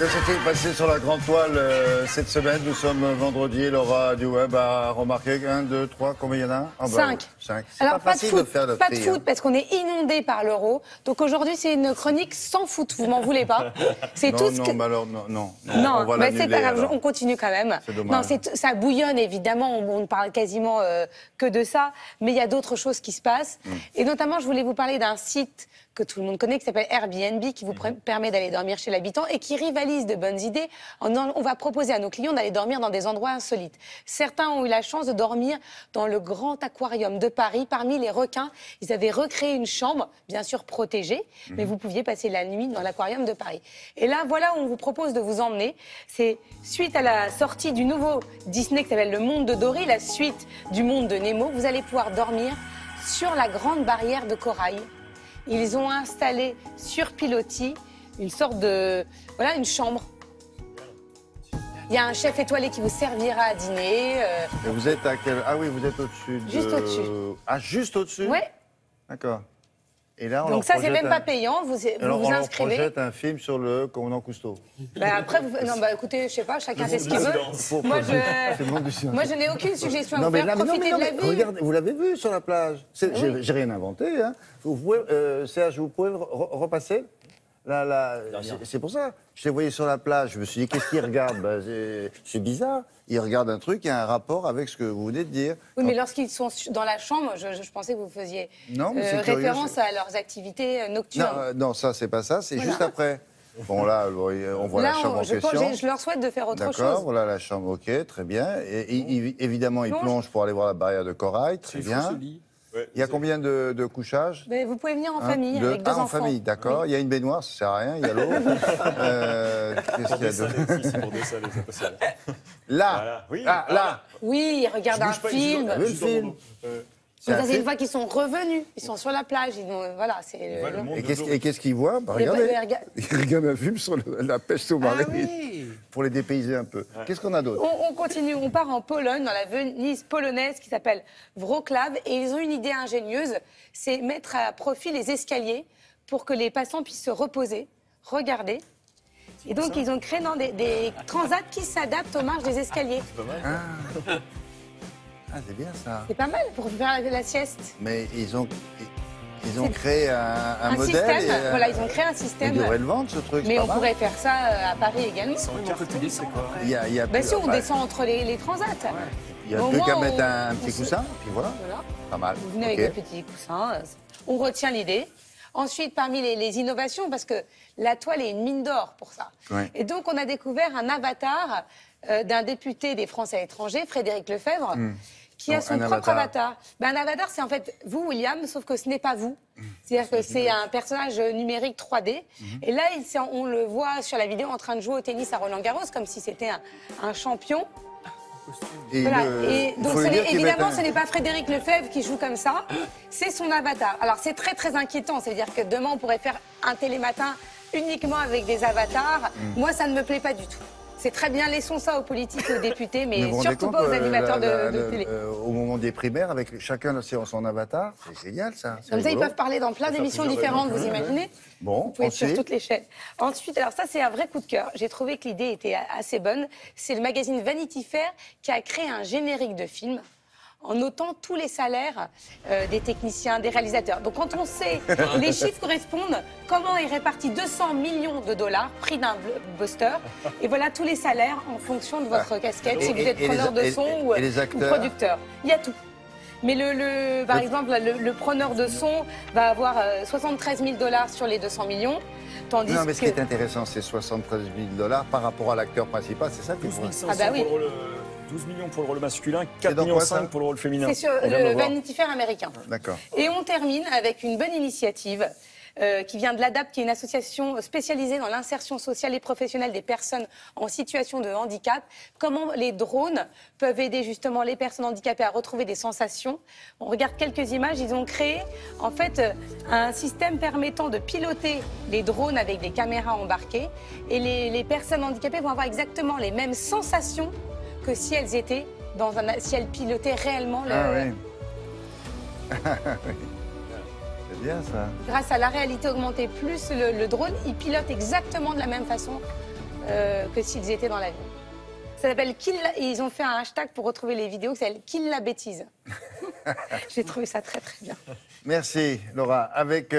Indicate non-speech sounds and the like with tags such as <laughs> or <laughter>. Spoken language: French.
Que s'est-il passé sur la grande toile euh, cette semaine? Nous sommes vendredi, Laura du web a remarqué 1, 2, 3, combien il y en a Ah bah, Cinq. cinq. C'est Alors, pas, de foot, faire le pas de foot hein. parce qu'on est inondé par l'euro. Donc aujourd'hui, c'est une chronique sans foot. Vous m'en voulez pas? C'est Non, tout ce non, que. mais alors, non, non. Non, on va mais c'est l'annuler, pas grave, alors. on continue quand même. Non, ça bouillonne évidemment, on, ne parle quasiment euh, que de ça, mais il y a d'autres choses qui se passent. Mm. Et notamment, je voulais vous parler d'un site que tout le monde connaît qui s'appelle Airbnb, qui vous Mm-hmm. permet d'aller dormir chez l'habitant et qui rivalise de bonnes idées. On va proposer à nos clients d'aller dormir dans des endroits insolites. Certains ont eu la chance de dormir dans le grand aquarium de Paris. Parmi les requins, ils avaient recréé une chambre, bien sûr protégée, mais vous pouviez passer la nuit dans l'aquarium de Paris. Et là, voilà où on vous propose de vous emmener. C'est suite à la sortie du nouveau Disney qui s'appelle Le Monde de Dory, la suite du monde de Nemo, vous allez pouvoir dormir sur la grande barrière de corail. Ils ont installé sur pilotis une sorte de voilà une chambre. Il y a un chef étoilé qui vous servira à dîner. euh, Et vous êtes à quel... Ah oui, vous êtes au-dessus de... Juste au-dessus. Ah, juste au-dessus ouais. D'accord. Et là, on Donc ça c'est projette même un- pas payant. Vous vous, Alors, vous on leur inscrivez. projette un film sur le commandant Cousteau. Bah, après vous... non bah écoutez je sais pas chacun fait ce qu'il veut. Pour- Moi C'est je le monde du silence. moi je n'ai aucune suggestion à Non vous mais, faire. là, mais non, Profitez mais non, de la mais vie. regardez, vous l'avez vu sur la plage. C'est- J'ai j'ai rien inventé. Hein. Vous pouvez, euh, Serge, vous pouvez re- repasser? Là, là, c'est- pour ça. Je les voyais sur la plage. Je me suis dit, qu'est-ce qu'ils regardent Ben, c'est- bizarre. Ils regardent un truc qui a un rapport avec ce que vous venez de dire. Oui, mais lorsqu'ils sont dans la chambre, je, je- je pensais que vous faisiez Non, mais euh, curieux, référence à leurs activités euh, Non, nocturnes. euh, non, ça, c'est pas ça. C'est Voilà. juste après. Bon, là, on voit Là, la chambre on- en je, pense- question. je leur souhaite de faire autre D'accord, chose. voilà la chambre, ok, très bien. Et, évidemment, il Plonge. plonge pour aller voir la barrière de corail, très bien. Il y a combien de, de couchages Mais vous pouvez venir en Un, famille deux- avec deux ah, en enfants. famille, d'accord. Il y a une baignoire, ça sert à rien, il y a l'eau. <laughs> Euh, Qu'est-ce qu'il y a d'autre <laughs> Là, Voilà, oui. ah, là, Oui, ils regardent un film. Oui, le film. Ça, c'est une fois qu'ils sont revenus. Ils sont sur la plage. Ils ont- voilà, c'est. le. Et qu'est-ce qu'ils voient bah, ils regardent un film sur le- la pêche sous-marine pour les dépayser un peu. Qu'est-ce qu'on a d'autre On, on continue, on part en Pologne, dans la Venise polonaise qui s'appelle Wrocław, et ils ont une idée ingénieuse, c'est mettre à profit les escaliers pour que les passants puissent se reposer, regarder. Et donc ils ont créé non, des, des transats qui s'adaptent aux marches des escaliers. Ah, c'est bien ça. C'est pas mal pour faire la, la sieste. Mais ils ont, ils ont créé un, un Un, modèle. système, et, euh, voilà, ils ont créé un Ils système. devraient le vendre, ce truc. Mais on mal. pourrait faire ça euh, à Paris également. Il y a, il y a Ben plus- si, on enfin, descend entre les, les transats. Il y a Au moins, qu'à mettre un, petit coussin, puis voilà. Voilà. Pas mal. Vous venez avec des petits coussins. euh, On retient l'idée. Ensuite, parmi les, les innovations, parce que la toile est une mine d'or pour ça. Ouais. Et donc, on a découvert un avatar euh, d'un député des Français à l'étranger, Frédéric Lefebvre, qui a son propre avatar. avatar. Ben, un avatar, c'est en fait vous, William, sauf que ce n'est pas vous. C'est-à-dire que c'est un personnage numérique 3D. Et là, il on le voit sur la vidéo en train de jouer au tennis à Roland Garros, comme si c'était un, un champion. Et Voilà. le- Et il donc, ce évidemment, ce n'est pas Frédéric Lefebvre qui joue comme ça, c'est son avatar. Alors, c'est très, très inquiétant. C'est-à-dire que demain, on pourrait faire un télématin uniquement avec des avatars. Mm. Moi, ça ne me plaît pas du tout. C'est très bien, laissons ça aux politiques aux députés, mais, surtout pas aux animateurs la- la- de, la- télé. euh, au moment des primaires, avec chacun son, son avatar, c'est génial ça. Comme ça, ils peuvent parler dans plein d'émissions différentes, vous imaginez Bon, Vous pouvez être sur toutes les chaînes. Ensuite, alors ça, c'est un vrai coup de cœur. J'ai trouvé que l'idée était assez bonne. C'est le magazine Vanity Fair qui a créé un générique de film en notant tous les salaires euh, des techniciens, des réalisateurs. Donc quand on sait, <laughs> les chiffres correspondent, comment est réparti 200 millions de dollars, prix d'un blockbuster, et voilà tous les salaires en fonction de votre casquette, Et- si vous êtes les- preneur de son et- ou, et les ou acteurs producteur. Il y a tout. Mais le, le- par exemple, le, le preneur de son va avoir euh, 73 000 dollars sur les 200 millions, tandis Non, mais ce que... qui est intéressant, c'est 73 000 dollars par rapport à l'acteur principal, c'est ça qui 12 est 500 Ah bah oui. pour le rôle, euh, 12 millions pour le rôle masculin, C'est 4 dans millions quoi, ça 5 pour le rôle féminin. C'est sur le le. Vanity Fair américain. D'accord. Et on termine avec une bonne initiative euh, qui vient de l'ADAP, qui est une association spécialisée dans l'insertion sociale et professionnelle des personnes en situation de handicap. Comment les drones peuvent aider justement les personnes handicapées à retrouver des sensations? On regarde quelques images. Ils ont créé en fait euh, un système permettant de piloter les drones avec des caméras embarquées. Et les, les personnes handicapées vont avoir exactement les mêmes sensations que si elles étaient dans un, si elles pilotaient réellement le, Ah oui. Oui. <laughs> C'est bien ça. grâce à la réalité augmentée plus le, le drone, il pilote exactement de la même façon euh, que s'ils étaient dans l'avion. Ça s'appelle Kill Ils ont fait un hashtag pour retrouver les vidéos qui s'appelle Kill la bêtise. <laughs> J'ai trouvé ça très très bien. Merci, Laura. Avec. euh,